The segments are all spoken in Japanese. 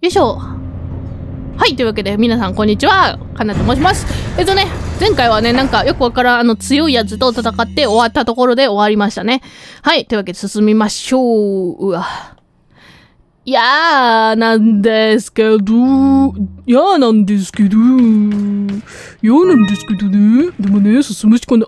よいしょ。はい、というわけで、皆さん、こんにちは。かなと申します。えっとね、前回はね、なんかよくわからん、あの、強いやつと戦って終わったところで終わりましたね。はい、というわけで進みましょう。うわ。いやー、なんですけど、いやーなんですけど、いやーなんですけどね。でもね、進むしかな、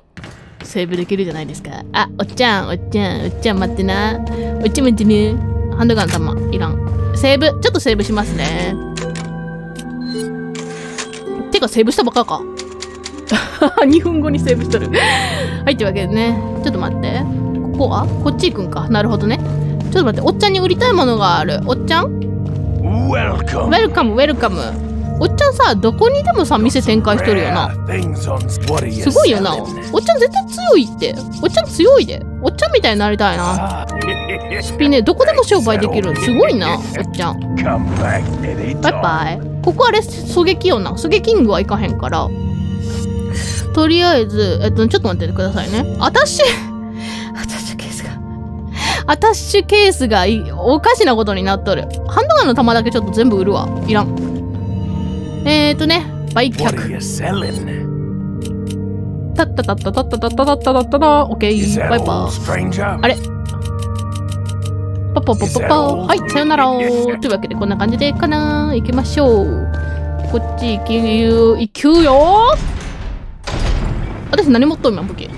セーブできるじゃないですか。あ、おっちゃん、おっちゃん、おっちゃん待ってな。おっちゃん待ってね。ハンドガン弾いらん。セーブ、ちょっとセーブしますね。てか、セーブしたばっかか。2分後にセーブしとる。はい、というわけでね。ちょっと待って。ここは？こっち行くんか。なるほどね。ちょっと待って。おっちゃんに売りたいものがある。おっちゃん？Welcome. ウェルカム、ウェルカム。おっちゃんさ、どこにでもさ、店展開しとるよな。すごいよな。おっちゃん絶対強いって。おっちゃん強いで。おっちゃんみたいになりたいな。Ah, スピね、どこでも商売できる。すごいな、おっちゃん。バイ.バイ。ここあれ、狙撃よな。狙撃キングは行かへんから。とりあえず、えっと、ちょっと待っててくださいね。アタッシュ、アタッシュケースが、アタッシュケースがいおかしなことになっとる。ハンドガンの弾だけちょっと全部売るわ。いらん。えーとね、売却。たったたったたったたったたったたったた。オッケー。バイバー。あれパッパッパッパッパはい、さよならというわけで、こんな感じでかな行きましょう。こっち行きよ、行くよ私何持っとん今、武器。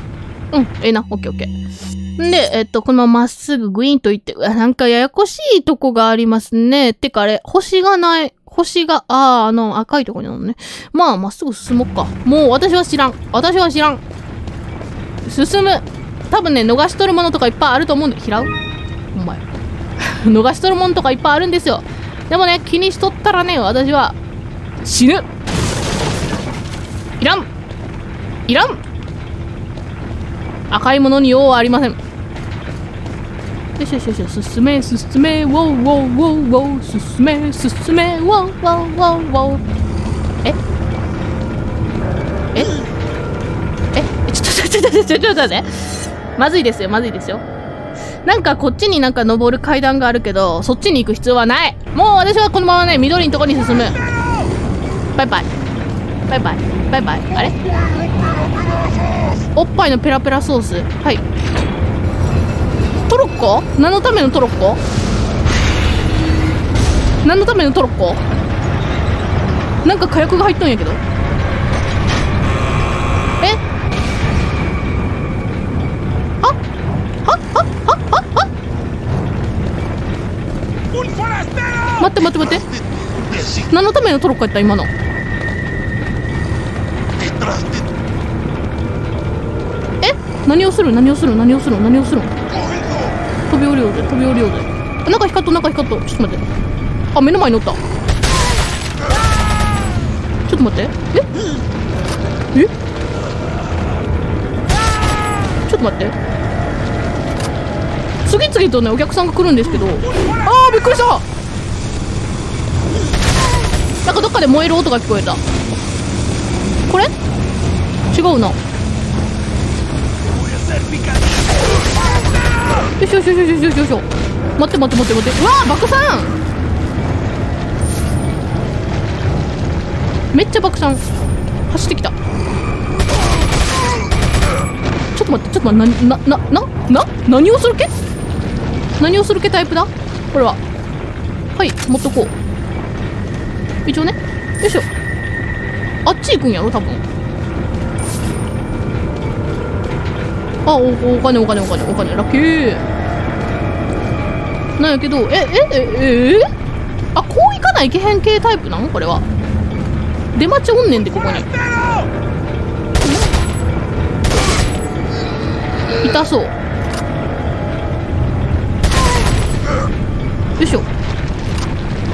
うん、ええな。オッケーオッケー。んで、えっと、このまままっすぐグイーンと行って、なんかややこしいとこがありますね。てかあれ、星がない。星が、あー、あの、赤いとこにあるのね。まあ、まっすぐ進もっか。もう私は知らん。私は知らん。進む。多分ね、逃しとるものとかいっぱいあると思うんで、拾うお前。逃しとるものとかいっぱいあるんですよ。でもね、気にしとったらね、私は、死ぬいらんいらん赤いものに用はありません。よしよしよし、進め、進め、ウォーウォーウォーウォー、進め、進め、ウォーウォーウォーウォー。えええちょっとちょっとちょっとちょっとちょっと待って。まずいですよ、まずいですよ。なんかこっちになんか登る階段があるけど、そっちに行く必要はない。もう私はこのままね、緑のとこに進む。バイバイ。バイバイ。バイバイ。あれおっぱいのペラペラソース。はい。トロッコ？何のためのトロッコ？何のためのトロッコ？なんか火薬が入っとんやけど。え？はははははは Un forastero! 待って待って待って。何のためのトロッコやった今の？Detrás de え？何をする？何をする？何をする？何をする？飛び降りようぜ飛び降りようぜ。あなんか光っとなんか光っと。ちょっと待って。あ目の前に乗った。ちょっと待って。え？え？ちょっと待って。次々とねお客さんが来るんですけど。あーびっくりした。なんかどっかで燃える音が聞こえた。これ？違うな。よしよしよしよしよしよしよ待って待って待って待ってうわー爆散めっちゃ爆散走ってきたちょっと待ってちょっと待ってななななな何をする気何をする気タイプだこれははい持っとこう一応ねよいしょあっち行くんやろ多分あおお金お金お金お金ラッキーなんやけどえええええ？あこういかないけへん系タイプなのこれは。出待ちおんねんでここに。痛そう。よいしょ。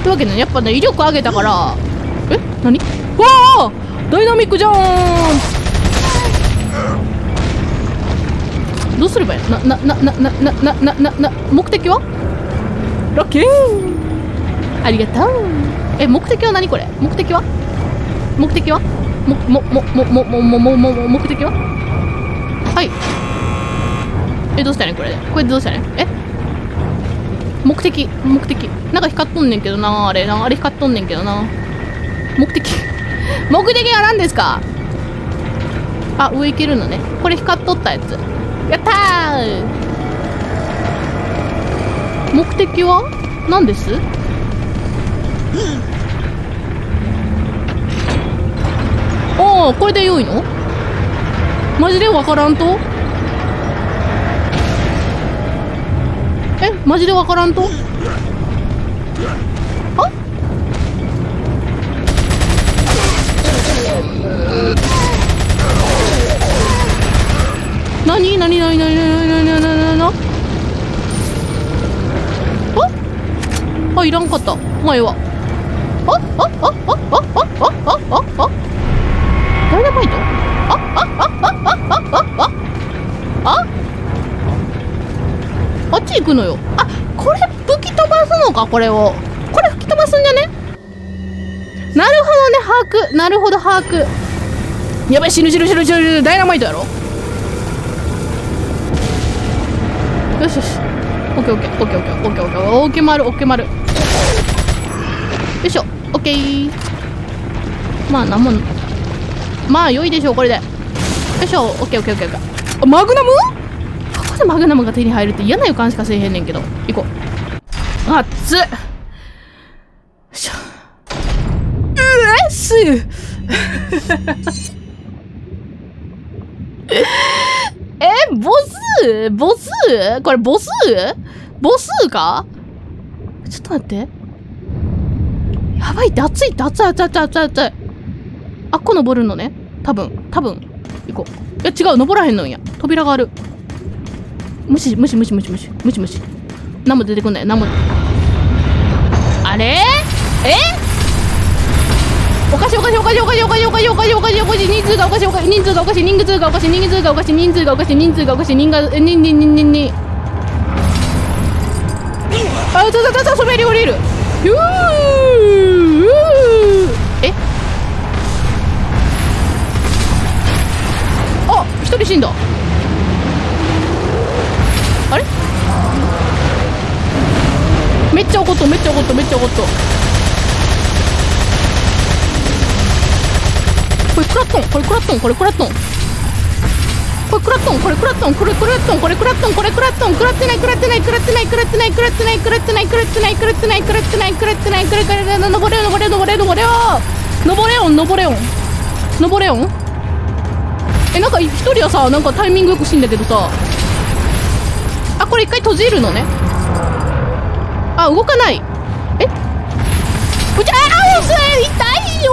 というわけでねやっぱね威力上げたから。え？何？わあ！ダイナミックじゃーん。どうすればいい？なななななななななな目的は？ロッキー。ありがとう。え目的は何これ？目的は？目的は？もももももももも目的は？はい。えどうしたねこれこれどうしたねえ？目的目的。なんか光っとんねんけどなあれな。あれ光っとんねんけどな。目的。目的は何ですか？あ上行けるのね。これ光っとったやつ。やったー！目的は？何です？ああこれで良いの？マジでわからんと？えマジでわからんと？いらんかった前はあああああああああダイナマイトああああっち行くのよあこれ吹き飛ばすのかこれをこれ吹き飛ばすんじゃねなるほどね把握なるほど把握やばい死ぬ死ぬ死ぬ死ぬ死ぬダイナマイトやろよしよしオッケーオッケーオッケーオッケーオッケーオッケーオッケー丸オッケー丸よいしょ。オッケー。まあなんもまあ良いでしょうこれで。よいしょ。オッケーオッケーオッケーオッケー。マグナム？ここでマグナムが手に入るって嫌な予感しかせえへんねんけど。行こう。あっ。つよいしょ。うれしいえボス？ボス？これボス？ボスか？ちょっと待って。やばいって熱いって熱い熱い熱い熱い熱い。あっこ登るのね。多分、多分。行こう。いや違う、登らへんのんや。扉がある。無視、無視、無視、無視、無視、無視、無視。何も出てこない、何も。あれ？え？おかしいおかしいおかしいおかしいおかしいおかしいおかしいおかしいおかしい人数がおかしいおかしい人数がおかしい人数がおかしい人数がおかしい人数がおかしい人数がおかしい人数がおかしい人数がおかしい人数がおかしい人数がおかしい人数がおかしい人数がおかしい人数がおかしい人数がおかしい人数がおかしい人数がおかしい人あちょちょちょちょ滑り降りるえ？あ一人死んだ。あれ？めっちゃ怒っとめっちゃ怒っとめっちゃ怒っとこれクラットンこれクラットンこれクラットンこれ食らっトんこれ食らっトんこれ食らっとんこれ食らっとんこれ食らっとん食らってない食らってない食らってない食らってない食らってない食らってない食らってない食らってない食らってない食らってない食らってない登れってない登れってない登れってない登れってなんか一人ってなんかっイないグよってないけどってない一回ってないね。あってない。イクラッツナいよ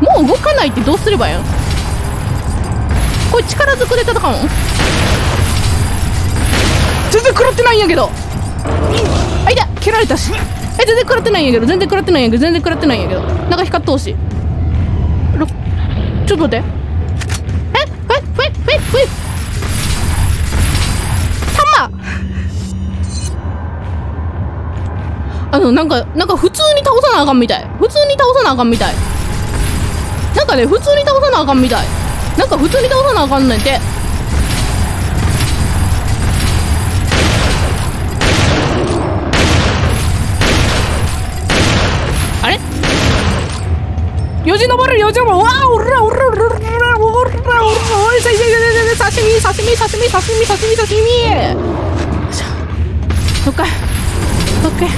もう動かないってどうすればよこれ力ずくで戦うの全然食らってないんやけど。あいた。蹴られたし。え全然食らってないんやけど。全然食らってないんやけど。全然食らってないんやけど。なんか光ってほし。いちょっと待って。えええええ。えあのなんかなんか普通に倒さなあかんみたい。普通に倒さなあかんみたい。なんかね普通に倒さなあかんみたい。なんか普通に倒さなあかんねんて。あれ？よじ登るよじ登る。わあおらおらおらおらおらおらおらおいらいらいらいらいらおらおらおらおらおらおらおそっかそっお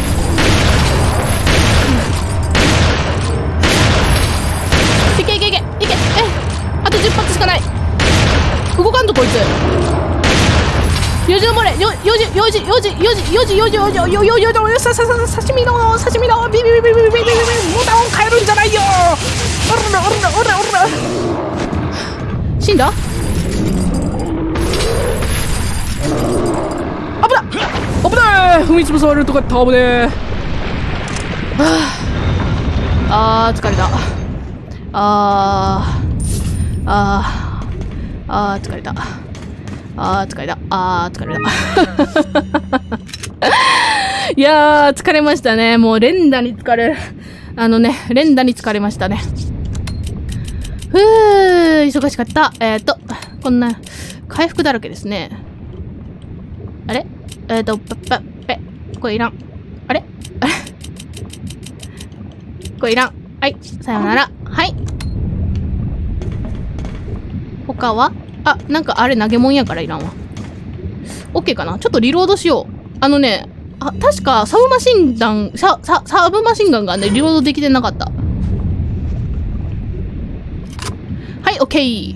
と10発しかない。動かんぞこいつ。4時のれ。4時4時4時4時4時4時4時4時4時4時ささささ刺身の刺身のビビビビビビビビビボタンを変えるんじゃないよおるなおるなおるなおるな死んだ危な危ない踏み潰されるとかって危ねえはああー疲れたあああーあー疲れた。あー疲れた。あー疲れた。いやー疲れましたね。もう連打に疲れ。るあのね連打に疲れましたね。ふう忙しかった。えっ、ー、とこんな回復だらけですね。あれ？えっ、ー、と、ぱ、ぱ、ぺ、これいらん。あれ？あれ？これいらん。はい、さよなら。はい。他は？あ、なんかあれ投げ物やからいらんわ。オッケーかな？ちょっとリロードしよう。あのね、あ、確かサブマシンガン、サ、サ、サブマシンガンがね、リロードできてなかった。はい、オッケー。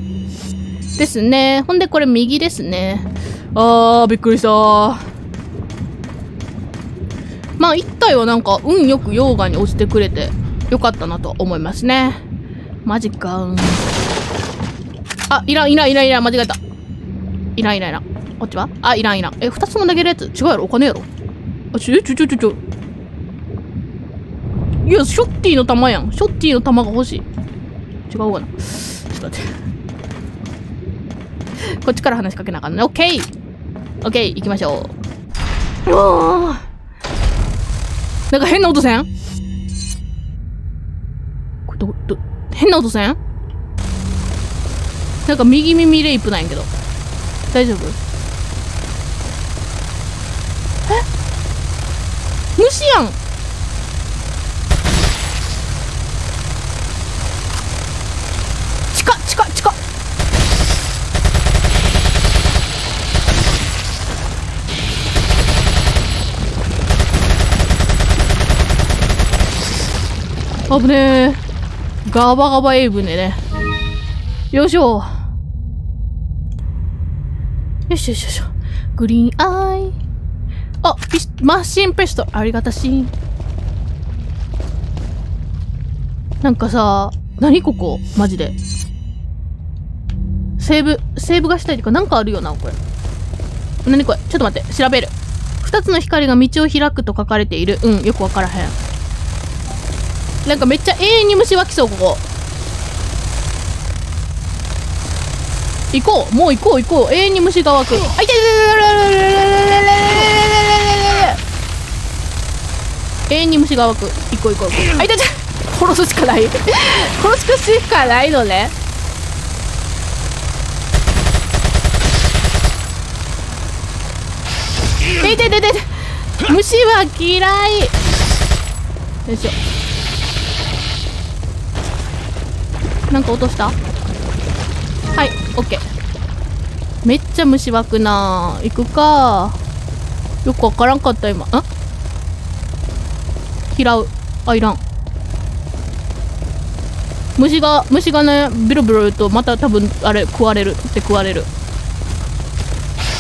ですね。ほんでこれ右ですね。あー、びっくりしたまあ一体はなんか運よく溶岩に落ちてくれてよかったなと思いますね。マジかあ、いらんいらんいらんいらん間違えた。いらんいらんいらん。こっちは？あ、いらんいらん。え、二つも投げるやつ違うやろ？お金やろ？あ、ちょ、ちょちょちょ。いや、ショッティの玉やん。ショッティの玉が欲しい。違うかな？ちょっと待って。こっちから話しかけなあかんね。オッケーオッケー行きましょう。うわなんか変な音せん？これど、ど、変な音せん？なんか右耳レイプなんやけど。大丈夫？え？虫やん近近近危ねえ。ガバガバエイブネね。よいしょ。よしよしよしょ。グリーンアイ。あ、ピスマシンペスト。ありがたし。なんかさ、何ここ？マジで。セーブ、セーブがしたいとかなんかあるよな、これ。何これ？ちょっと待って、調べる。二つの光が道を開くと書かれている。うん、よくわからへん。なんかめっちゃ永遠に虫湧きそうここ行こうもう行こう行こう。永遠に虫が湧く。あいたいたい永遠に虫が湧く。行こう行こう行こう。あいたいた殺すしかない。殺すしかないのね。いてててて虫は嫌い。よいしょ。なんか落とした？はい。オッケーめっちゃ虫湧くな。行くか。よくわからんかった今。ん？拾う。あいらん。虫が虫がねビロビロ言うとまた多分あれ食われるって食われる。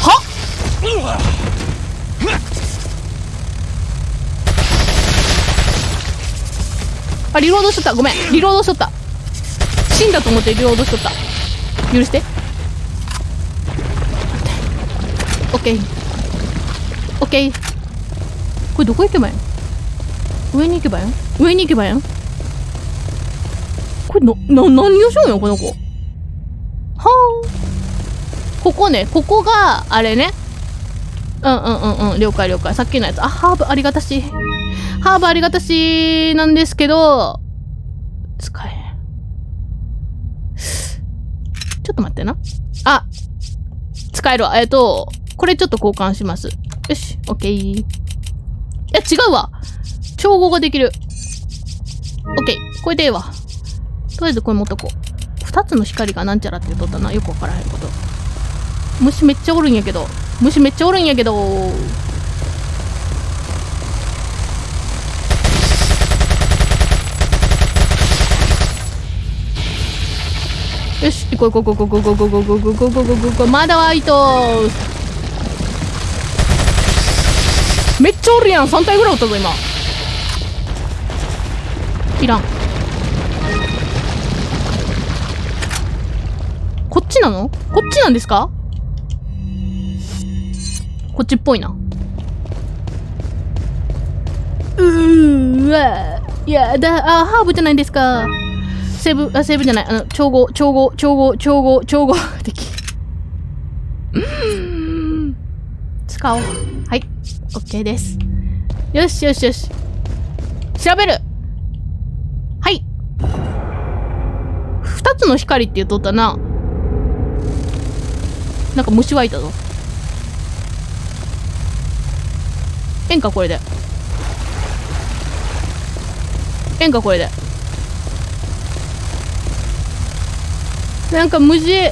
はあリロードしとった。ごめん。リロードしとった。死んだと思ってリロードしとった。許して。オッケーオッケーこれどこ行けばいいん上に行けばいいん上に行けばいいんこれな、な、何をしようよこの子。はあ。ここねここがあれね。うんうんうんうん。了解了解。さっきのやつ。あハーブありがたし。ハーブありがたしなんですけど使えちょっと待ってな。あ使えるわ。えっ、ー、と、これちょっと交換します。よし、オッケー。いや、違うわ。調合ができる。オッケー。これでええわ。とりあえずこれ持っとこう。二つの光がなんちゃらって言っとったな。よくわからへんこと。虫めっちゃおるんやけど。虫めっちゃおるんやけど。よし行こう行こう行こう行こう行こう行こう行こう行こう行こう行こう行こうまだワイトめっちゃおるやん3体ぐらいおったぞ今いらんこっちなの？こっちなんですか？こっちっぽいな。うーわ。やだ。あ、ハーブじゃないですか。セーブ、あ、セーブじゃない。あの、調合、調合、調合、調合、調合的。うーん使おう。はい。OK です。よしよしよし。調べるはい。二つの光って言っとったな。なんか虫湧いたぞ。えんかこれで。ええんかこれで。なんか虫、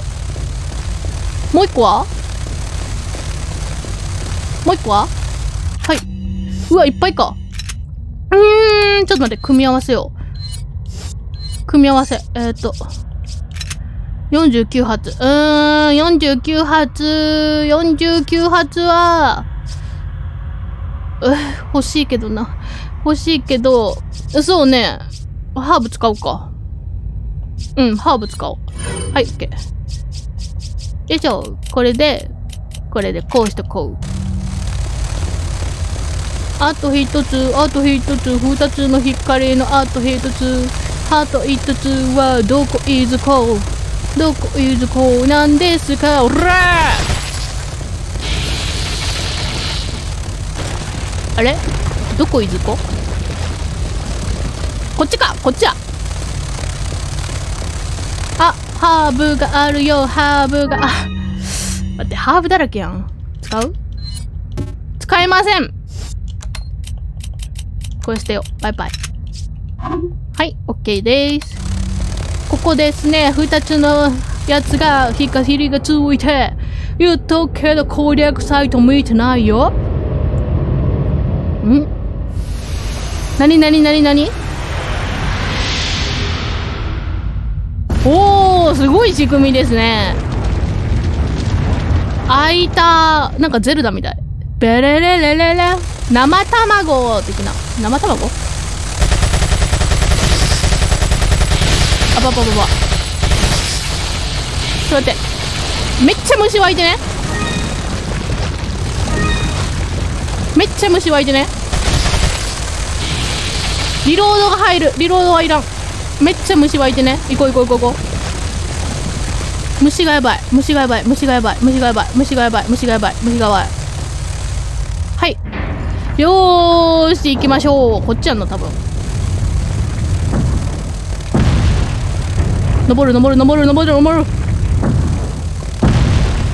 もう一個は？もう一個は？はい。うわ、いっぱいか。うーん、ちょっと待って、組み合わせよう。組み合わせ。えー、っと。49発。うーん、49発、49発は、う欲しいけどな。欲しいけど、そうね。ハーブ使うか。うん、ハーブ使おう。はい、OK。よいしょ。これで、これでこうしてこう。あと一つ、あと一つ、二つの光のあと一つ、あと一つはどこいずこうどこいずこうなんですかおらあれ？どこいずこ？こっちかこっちや、ハーブがあるよ、ハーブが。待って、ハーブだらけやん。使う？使えませんこれ捨てよう。バイバイ。はい、OK です。ここですね、二つのやつが、ヒカヒリがついて、言っとくけど攻略サイト向いてないよ。ん？なになになになにおー、すごい仕組みですね。開いた、なんかゼルダみたい。ベレレレレレ。生卵的な。生卵？あばばばば。ちょっと待って。めっちゃ虫湧いてね。めっちゃ虫湧いてね。リロードが入る。リロードはいらん。めっちゃ虫湧いてね。行こう行こう行こう行こう。虫がやばい。虫がやばい。虫がやばい。虫がやばい。虫がやばい。虫がやばい。虫がやばい。はい。よーし、行きましょう。こっちやんの、多分。登る、登る、登る、登る、登る。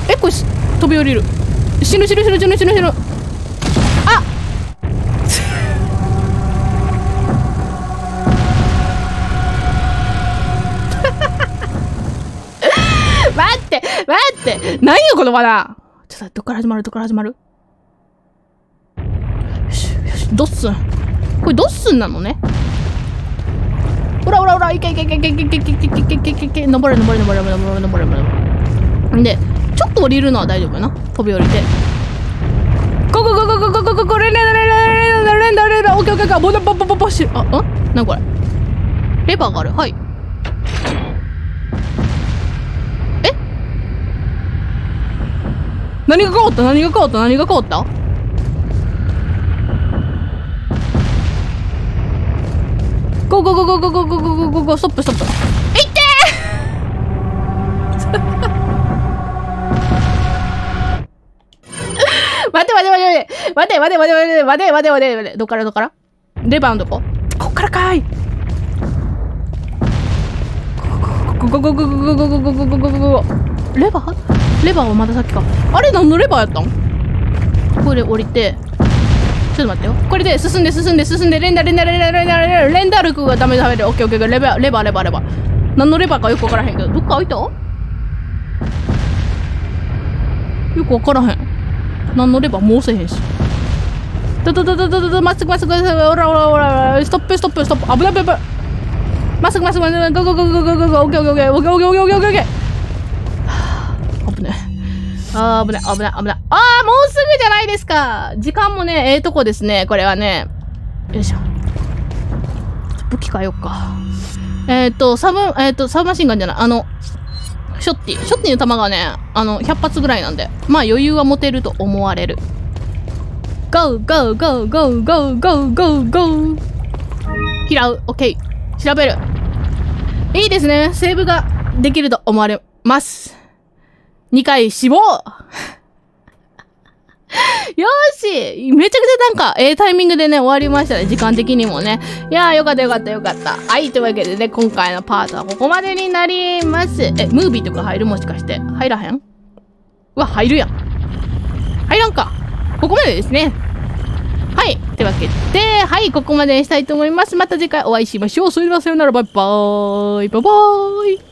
え、これし、飛び降りる。死ぬ、死ぬ、死ぬ、死ぬ、死ぬ、死ぬ。何よこの罠ちょっとどっから始まるどっから始まる？よしよしドッスンこれドッスンなのね？ほらほらほらいけいけいけいけいけいけいけいけいけいけいけいけ登れ登れ登れ登れ登れ登れでちょっと降りるのは大丈夫やな飛び降りてゴゴゴゴゴゴゴゴゴレンレンレンレンレンレンレンレンレンレンオッケーオッケーオッケーボボボボボボシあん何これレバーがあるはい何が変わった？何が変わった？何が変わった？ゴゴゴゴゴゴゴゴゴゴゴストップストップいってー待て待て待て待て待て待て待て待て待て待て待てどっからどっからレバーのとここっからかいゴゴゴゴゴゴゴゴゴゴゴゴゴゴゴレバーレバーはまださっきか。あれ何のレバーやったん？これ降りて。ちょっと待ってよ。これで進んで進んで進んでレンダレンダレンダレンダレンダレンダルクがダメダメでオッケーオッケーレバーレバーレバーレバー。何のレバーかよくわからへんけど。どっか開いた？よくわからへん。何のレバーもうせへんし。ドドドドドドドまっすぐまっすぐまっすぐ。おらおらおらストップストップストップ。危ない危ない危ない。まっすぐまっすぐまっすぐ。ゴーゴーゴーゴーゴーゴー。ゴーオッケーオッケーオッケーオッケーオッケーオッケーオッケー。オッケーはあ危ない。あー危ない危ない危ない。あーもうすぐじゃないですか。時間もねええとこですね。これはね。よいしょ。武器変えよっか。えっ、ー、とサブえっ、ー、とサブマシンガンじゃない。あのショッティ。ショッティの弾がねあの100発ぐらいなんで。まあ余裕は持てると思われる。ゴーゴーゴーゴーゴーゴーゴーゴー拾う。オッケー。調べる。いいですね。セーブができると思われます。2回死亡 よしめちゃくちゃなんか、ええタイミングでね、終わりましたね。時間的にもね。いやー、よかったよかったよかった。はい、というわけでね、今回のパートはここまでになります。え、ムービーとか入るもしかして。入らへん？うわ、入るやん。入らんか。ここまでですね。はい。というわけで、はい、ここまでにしたいと思います。また次回お会いしましょう。それではさよなら、バイバーイ。バイバーイ。